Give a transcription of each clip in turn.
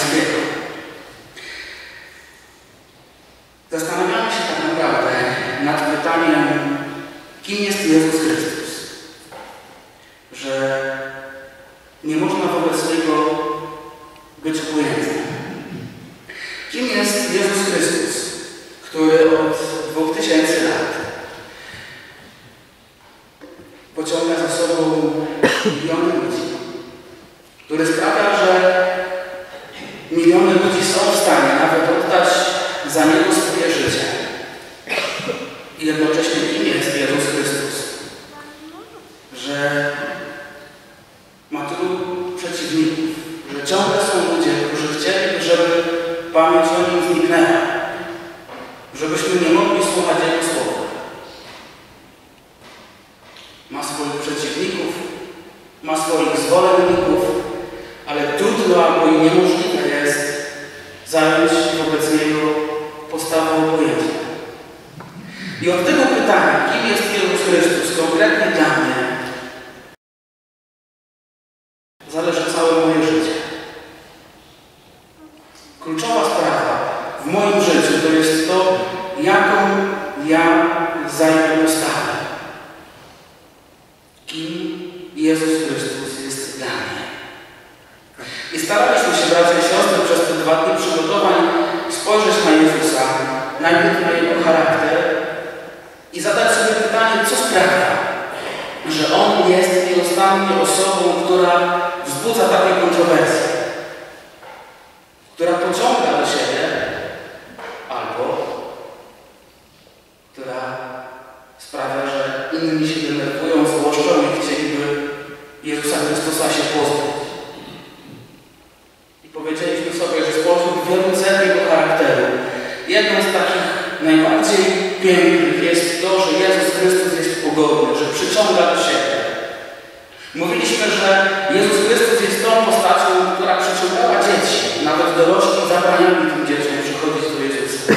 pańskiego. Zastanawiamy się tak naprawdę nad pytaniem, kim jest Jezus Chrystus. Że nie można wobec Niego być obojętnym. Kim jest Jezus Chrystus, który od dwóch tysięcy lat pociąga za sobą miliony ludzi, który sprawia, ludzi są w stanie nawet oddać za Niego swoje życie. I jednocześnie kim jest Jezus Chrystus? Że ma tylu przeciwników, że ciągle są ludzie, którzy chcieli, żeby pamięć o nim zniknęła, żebyśmy nie mogli słuchać Jego słowa. Ma swoich przeciwników, ma swoich zwolenników, ale trudno albo i niemożliwe zająć wobec Niego postawę obojętną. I od tego pytania, kim jest Jezus Chrystus, konkretnie dla mnie, zależy całe moje życie. Kluczowa sprawa w moim życiu to jest to, jaką ja zajmę postawę. Kim Jezus Chrystus jest dla mnie. I staraliśmy się, bracia i siostry, przez te dwa dni przygotowań spojrzeć na Jezusa, najpierw na Jego charakter i zadać sobie pytanie, co sprawia, że On jest nieustannie osobą, która wzbudza takie kontrowersje, która pociąga do siebie albo która sprawia, że inni się denerwują, złoszczą i chcieliby Jezusa Chrystusa się pozbyć. I powiedzieliśmy sobie, że sposób wielu cech Jego charakteru, jedną z takich najbardziej pięknych jest to, że Jezus Chrystus jest pogodny, że przyciąga do siebie. Mówiliśmy, że Jezus Chrystus jest tą postacią, która przyciągała dzieci, nawet dorośli zabraniali tym dzieciom przychodzić do Jezusa.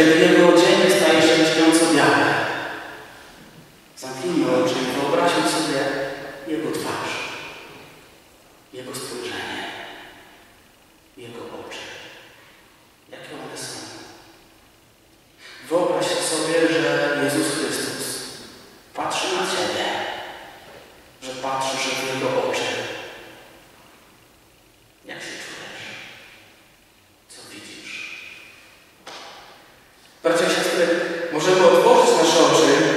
deberían social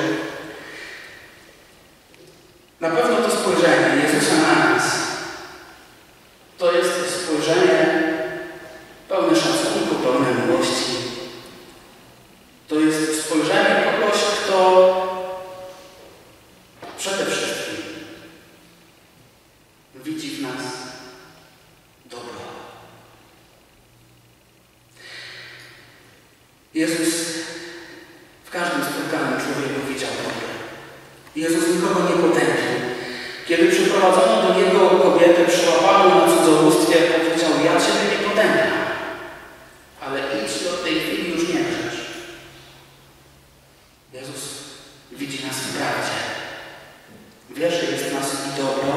Jezus nikogo nie potępił. Kiedy przyprowadzono do Niego kobietę przyłapaną na cudzołóstwie, powiedział, ja Ciebie nie potępiam, ale idź od tej chwili już nie grzesz. Jezus widzi nas w prawdzie. Wie, że jest nas i dobro,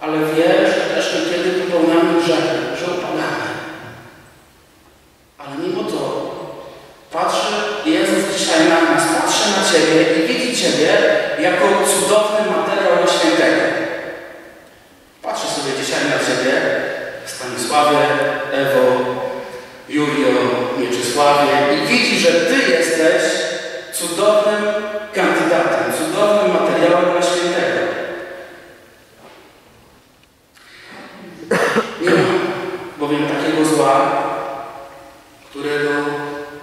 ale wie, że też niekiedy popełniamy grzechy, że upadamy. Ale mimo to patrzy Jezus dzisiaj na nas, patrzy na Ciebie i widzi Ciebie jako cudowny materiał do świętego. Patrzy sobie dzisiaj na Ciebie Władysławie, Ewo, Julio, Mieczysławie i widzi, że Ty jesteś cudownym kandydatem, cudownym materiałem na świętego. Nie ma bowiem takiego zła, którego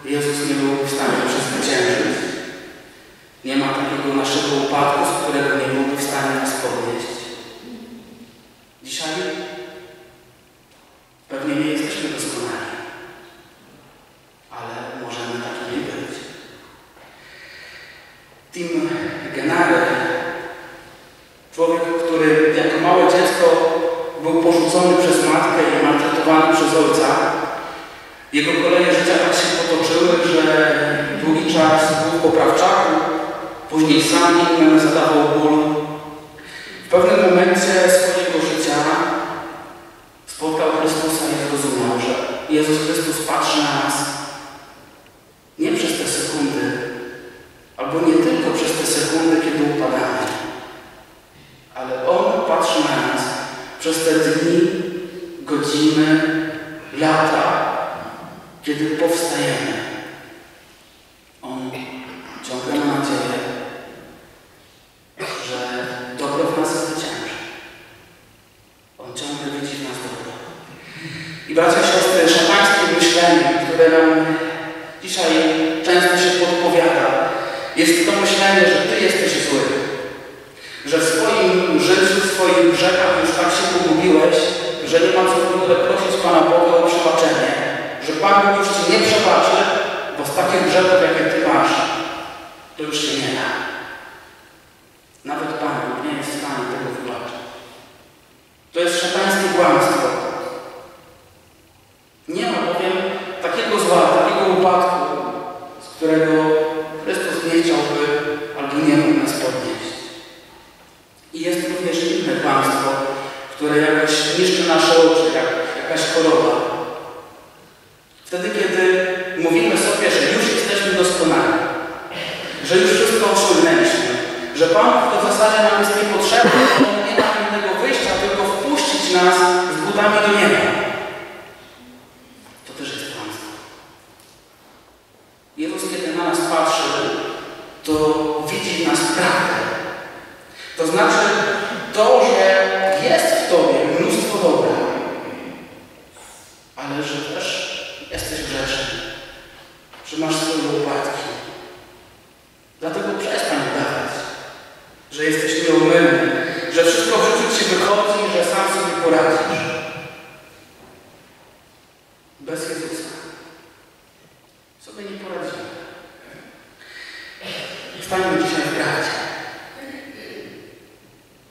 Jezus nie był w stanie przezwyciężyć. Nie ma takiego naszego upadku, z którego nie byłby w stanie nas podnieść. Dzisiaj pewnie nie jesteśmy doskonali, ale możemy takimi być. Tim Genare, człowiek, który jako małe dziecko był porzucony przez matkę i maltretowany przez ojca, jego koleje życia tak się potoczyły, że długi czas był w poprawczaku, innym zadawał ból. W pewnym momencie swojego życia spotkał Chrystusa i zrozumiał, że Jezus Chrystus patrzy na nas nie przez te sekundy, albo nie tylko przez te sekundy, kiedy upadamy, ale On patrzy na nas przez te dni, godziny, lata, kiedy powstajemy. On ciągle ma nadzieję, że dobro w nas zwycięży. On ciągle widzi w nas dobro. I bracia, siostry, szatańskie myślenie, które nam dzisiaj często się podpowiada, jest to myślenie, że Ty jesteś zły. Że w swoim życiu, w swoich grzechach już tak się pogubiłeś, że nie ma co w ogóle prosić Pana Boga o przebaczenie. Że Pan już Ci nie przebaczy, bo z takich grzechów, jakie Ty masz, to już się nie da. Nawet Pan nie jest w stanie tego wybaczyć. To jest szatańskie kłamstwo. Nie ma bowiem takiego zła, takiego upadku, z którego Chrystus nie chciałby albo nie mógł nas podnieść. I jest również inne kłamstwo, które jakoś niszczy nasze oczy, jak jakaś choroba. Wtedy, kiedy mówimy sobie, że już jesteśmy doskonali, że już wszystko osiągnęliśmy, że Pan Bóg w zasadzie nam jest niepotrzebny, On nie ma innego wyjścia, tylko wpuścić nas z butami do nieba. To też jest kłamstwo. Jezus, kiedy na nas patrzy, to widzi w nas prawdę. To znaczy to, że jest w Tobie mnóstwo dobra, ale że też jesteś grzeszny, że masz swoje upadki. Dlatego przestań udawać, że jesteś nieumylny, że wszystko w życiu Ci wychodzi i że sam sobie poradzisz. Bez Jezusa sobie nie poradzimy. Stańmy dzisiaj w.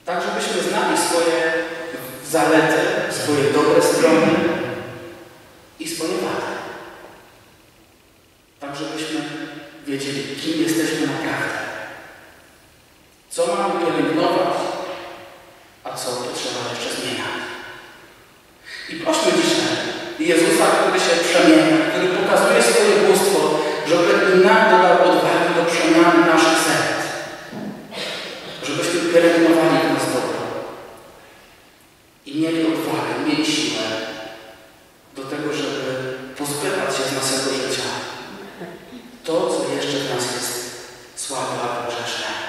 Tak, żebyśmy znali swoje zalety, swoje dobre strony i swoje wady. Tak, żebyśmy wiedzieli, kim jesteśmy naprawdę. Co mamy pielęgnować, a co trzeba jeszcze zmieniać. I prośmy dzisiaj Jezusa, który się przemienia, który pokazuje swoje bóstwo, żeby i nam dodał odwagi do przemiany naszych serc. Żebyśmy pielęgnowali nas dobro. I mieli odwagę, mieli siłę do tego, żeby pozbywać się z naszego życia to, co jeszcze w nas jest słabe albo grzeszne.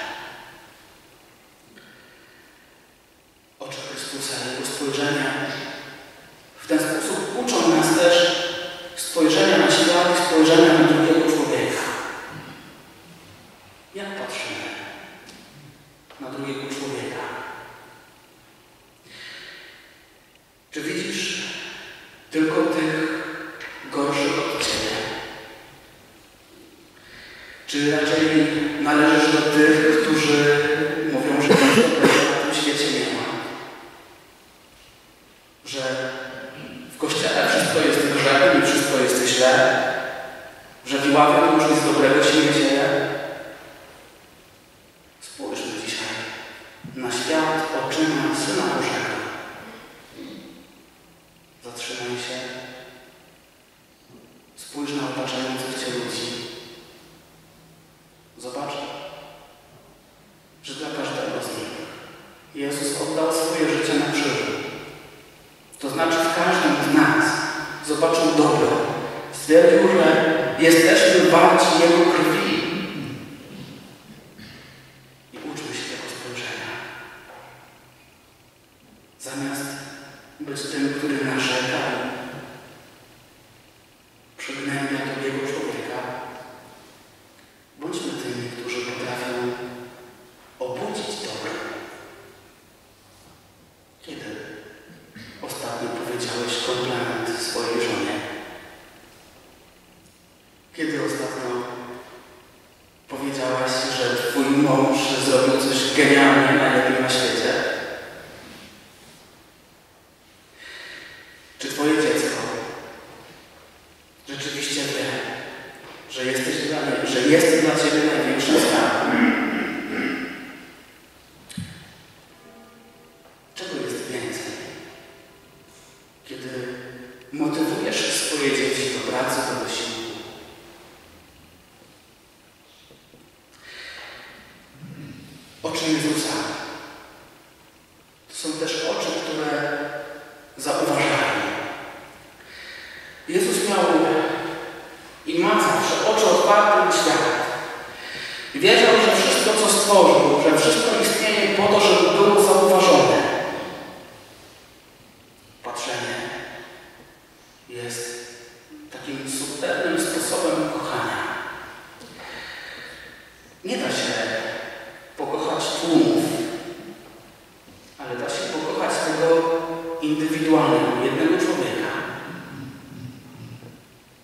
Oczy Chrystusa, Jego spojrzenia w ten sposób uczą nas też spojrzenia na świat i spojrzenia na drugiego człowieka. Jak patrzymy na drugiego człowieka? Czy widzisz tylko tych gorszych od Ciebie? Czy raczej należysz do tych, którzy mówią, że na tym świecie nie ma? Że w Kościele wszystko jest grzechem i wszystko jest źle? Że w to już nic dobrego się nie dzieje? Spójrzmy dzisiaj na świat oczyma Syna Bożego. Zatrzymaj się. Spójrz na otaczających Cię ludzi. Zobacz, że dla każdego z nich Jezus oddał swoje życie na krzyżu. To znaczy w każdym z nas zobaczył dobro. Stwierdził, że jesteśmy warci Jego krwi. I uczmy się tego spojrzenia. Zamiast być tym, który narzeka, przygnębia drugiego człowieka, bądźmy tymi, którzy potrafią obudzić dobro. Kiedy ostatnio powiedziałeś komplement swojej żonie? Kiedy ostatnio powiedziałaś, że twój mąż zrobił coś genialnie, najlepiej na świecie? Pracy, do wysiłku. Oczy Jezusa to są też oczy, które zauważają. Jezus miał i ma zawsze oczy otwarte na świat. Wiedział, że wszystko, co stworzył, że wszystko istnieje po to, żeby było zauważone. Patrzenie jest takim subtelnym sposobem kochania. Nie da się pokochać tłumów, ale da się pokochać tego indywidualnego, jednego człowieka.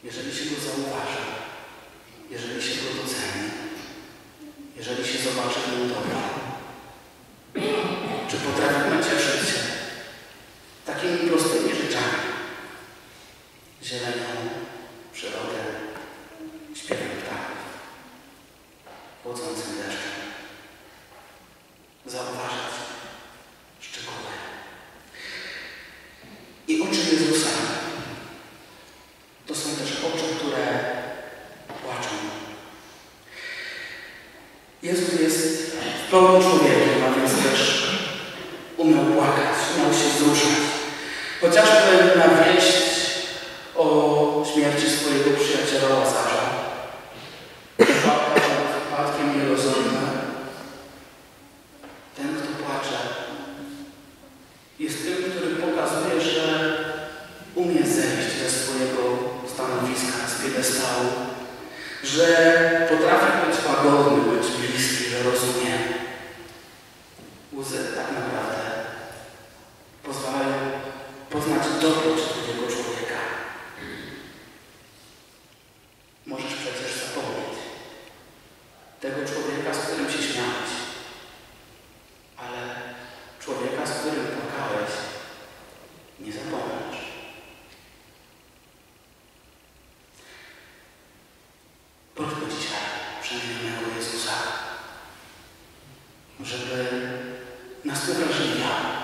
Jeżeli się go zauważy, jeżeli się go doceni, jeżeli się zobaczy w nim dobro, czy potrafimy cieszyć się takimi prostymi rzeczami, zielenią, przyrodę, śpiewem ptaków, chłodzącym deszczem, zauważać szczegóły. I oczy Jezusa to są też oczy, które płaczą. Jezus jest w pełni człowiekiem, a więc też umiał płakać, umiał się wzruszać. Chociażby na wieść o śmierci swojego przyjaciela Łazarza. Płakał nad wypadkiem Jerozolimy. Ten, kto płacze, jest tym, który pokazuje, że umie zejść ze swojego stanowiska, z piedestału, że potrafi być łagodny, być bliski, że rozumie. Łzy tak naprawdę pozwalają poznać dobro drugiego człowieka. Możesz przecież zapomnieć tego człowieka, z którym się śmiałeś, ale człowieka, z którym płakałeś, nie zapomnisz. Prośmy dzisiaj przemienionego Jezusa, żeby nas uwrażliwiał, żebyśmy